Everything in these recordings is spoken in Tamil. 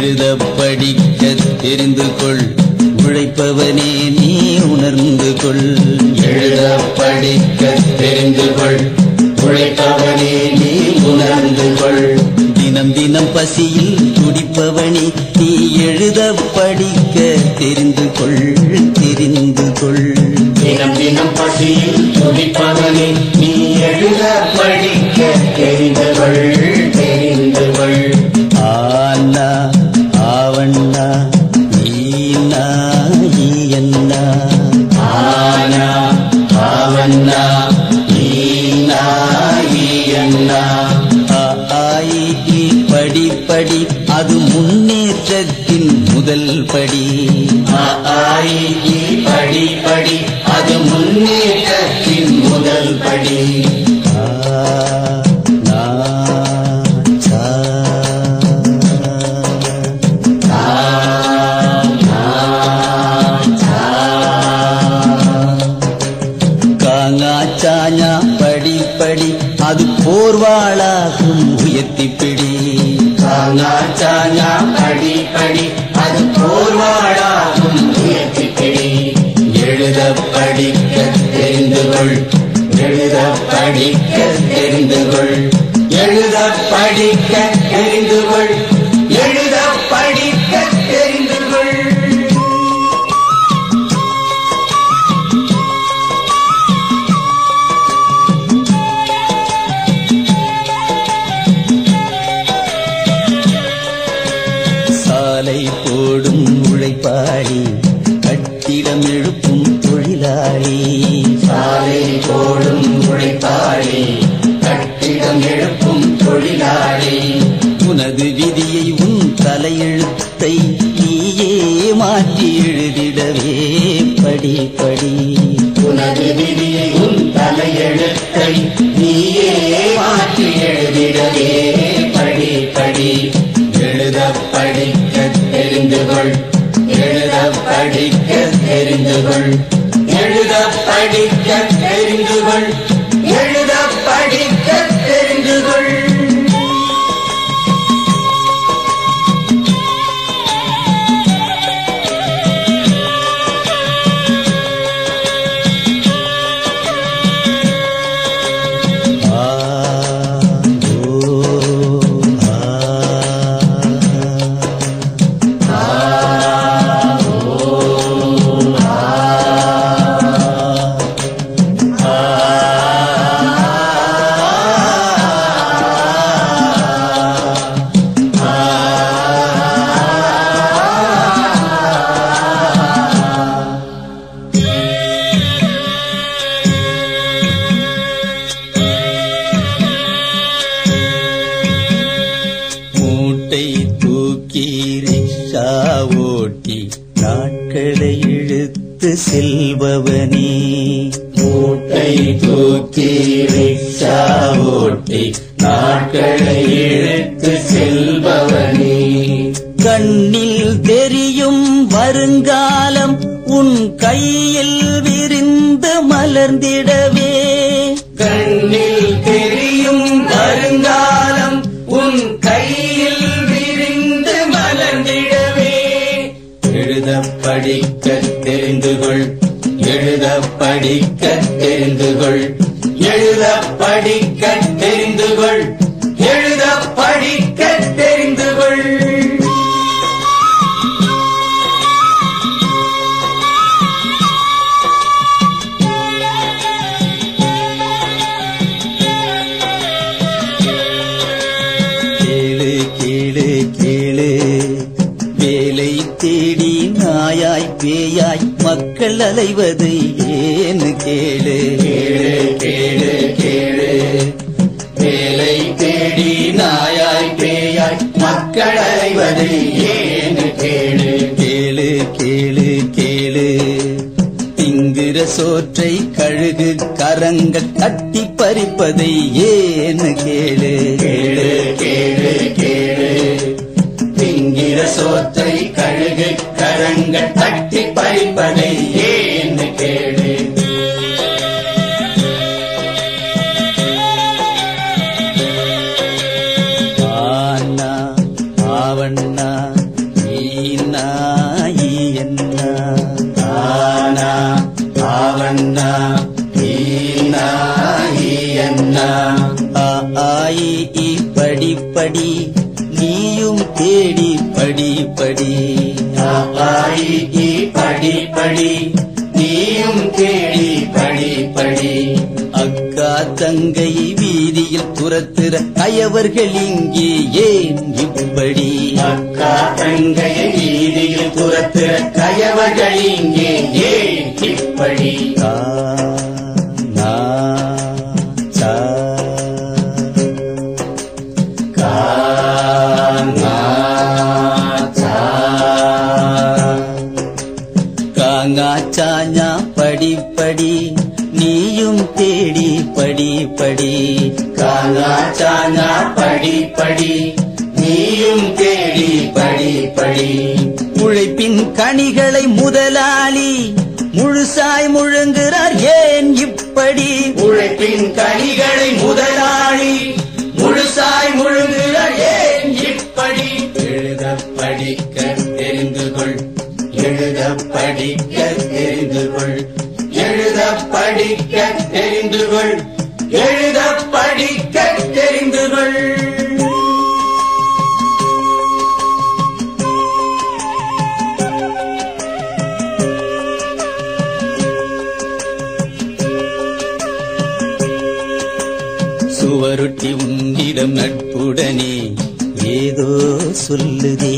எழுத படிக்க தெரிந்து கொள். உழைப்பவனே நீ உணர்ந்து கொள். எழுத படிக்க தெரிந்து கொள். உழைப்பவனே நீ உணர்ந்து கொள். தினம் தினம் பசியில் துடிப்பவனே நீ எழுத படிக்க தெரிந்து கொள். தெரிந்து கொள். தினம் தினம் பசியில் துடிப்பவனே நீ எழுத படிக்க தெரிந்து அது போர்வாளாகும் உயர்த்தி பிடி. காங்கா சாங்கா படி படி அது போர்வாளாகும் உயர்த்தி பிடி. எழுத படிக்க தெரிந்து கொள். எழுத படிக்க தெரிந்து கொள். எழுத படிக்க தெரிந்து கொள். கட்டிடம் எழுப்பும் தொழிலாளி. உனது விதியை உன் தலையெழுத்தை நீயே மாற்றி எழுதிடவே படி படி. உனது விதியை உன் தலையெழுத்தை நீயே மாற்றி எழுதிடவே படி படி. எழுத படிக்க தெரிந்து கொள். எழுத படிக்க தெரிந்து கொள். எழுத படிக்க தெரிந்து கொள். நாட்களை இழுத்து செல்பவனே. மூட்டை தூக்கி ரிக்ஷா ஓட்டி நாட்களை இழுத்து செல்பவனே. கண்ணில் தெரியும் வருங்காலம் உன் கையில் விரிந்து மலர்ந்திடவே. படிக்க தெரிந்து கொள் எழுத படிக்க தெரிந்து கொள் எழுத படிக்க மக்கள் அலைவது ஏன்னு கேளு. கேளு கேளு கேளு. வேலை தேடி நாயாய் பேயாய் மக்கள் அலைவதை ஏன்னு கேளு. கேளு கேளு கேளு. திங்குற சோற்றை கழுகு கரங்க கட்டி பறிப்பதை ஏன்னு கேளு. கேளு கேளு கேளு. திங்கிற சோத்தை கழுகு கரங்க தட்டி பறிப்பதை ஏன்னு கேளு ஆனா ஆவண்ணா ஈனா ஈயன்னா ஆனா ஆவண்ணா ஈனா ஈயண்ணா. ஆ ஆயி ஈ படி படி தேடி படி படி. ஈ படி படி. நீயும் தேடி படி படி. அக்கா தங்கை வீதியில் துரத்துற கயவர்கள் இங்கே ஏன் இப்படி? அக்கா தங்கையை வீதியில் துரத்துற கயவர்கள் இங்கே ஏன் இப்படி? காங்கா படிப்படி நீயும் தேடி படிப்படி. காங்காச்சாஞ்சா படிப்படி நீயும் தேடி படிப்படி. உழைப்பின் கனிகளை முதலாளி முழுசாய் முழுங்குறார் ஏன் இப்படி? உழைப்பின் கனிகளை முதலாளி படிக்க தெரிந்து கொள் எழுத படிக்க தெரிந்து கொள் எழுத படிக்க தெரிந்து கொள் சுவருட்டி உன்னிடம் நட்புடனே ஏதோ சொல்லுதே.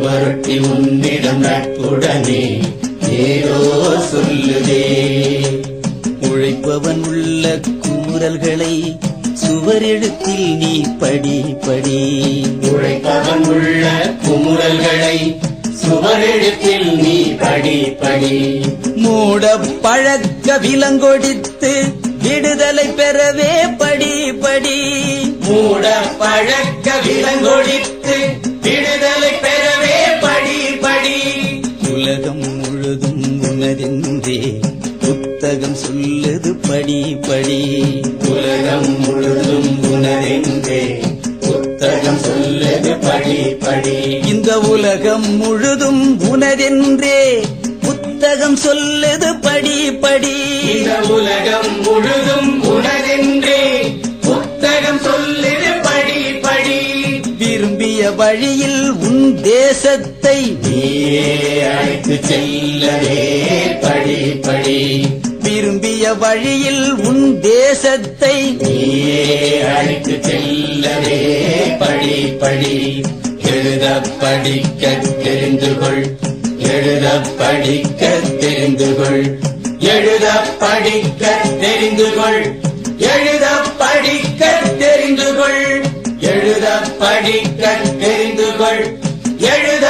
சுவரொட்டி உன்னிடம் நட்புடனே ஏதோ சொல்லுதே. உழைப்பவன் உள்ள கூறல்களை சுவரெழுத்தில் நீ படி படி. உழைப்பவன் உள்ள குமுறல்களை சுவரெழுத்தில் நீ படி படி. மூட பழக்க விலங்கொடித்து விடுதலை பெறவே படி படி படி. உலகம் முழுதும் உணர்ந்தே புத்தகம் சொல்லுது படி படி. இந்த உலகம் முழுதும் உனதென்றே புத்தகம் சொல்லுது படி படி. இந்த உலகம் முழுதும் உனதென்றே புத்தகம் சொல்லுது படி படி. விரும்பிய வழியில் உன் தேசத்தை நீயே அழைத்து செல்லவே படி படி. விரும்பிய வழியில் உன் தேசத்தை அழைத்து செல்லவே படி படி. எழுத படிக்க தெரிந்து கொள் எழுத படிக்க தெரிந்து கொள் எழுத படிக்க தெரிந்து கொள் எழுத படிக்க தெரிந்து கொள் எழுத படிக்க தெரிந்து கொள் எழுத